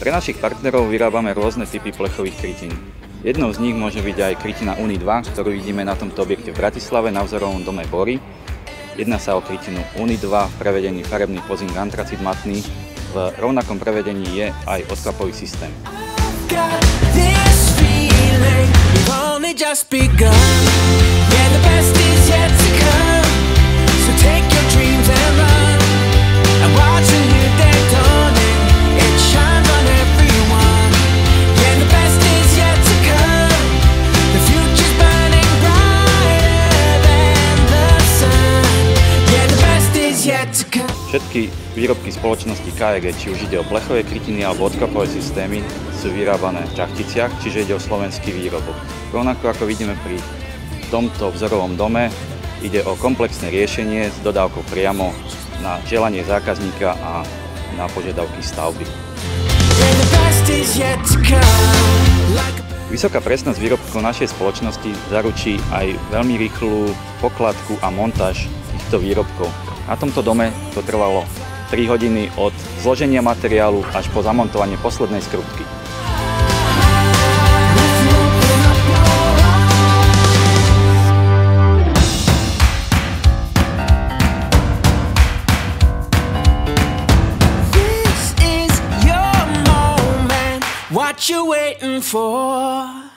Pre našich partnerov vyrábame rôzne typy plechových krytín. Jednou z nich môže byť aj krytina Uni 2, ktorú vidíme na tomto objekte v Bratislave na vzorovom dome Bory. Jedná sa o krytinu Uni 2 v prevedení farebný pozing antracit matný. V rovnakom prevedení je aj odklapový systém. just begun. Yeah, the best Všetky výrobky spoločnosti KEG, či už ide o plechové krytiny alebo odkapové systémy, sú vyrábané v Čachticiach, čiže ide o slovenský výrobok. Rovnako ako vidíme pri tomto vzorovom dome, ide o komplexné riešenie s dodávkou priamo na želanie zákazníka a na požiadavky stavby. Vysoká presnosť výrobkov našej spoločnosti zaručí aj veľmi rýchlu pokladku a montáž týchto výrobkov. Na tomto dome to trvalo 3 hodiny od zloženia materiálu až po zamontovanie poslednej skrutky. What you waiting for?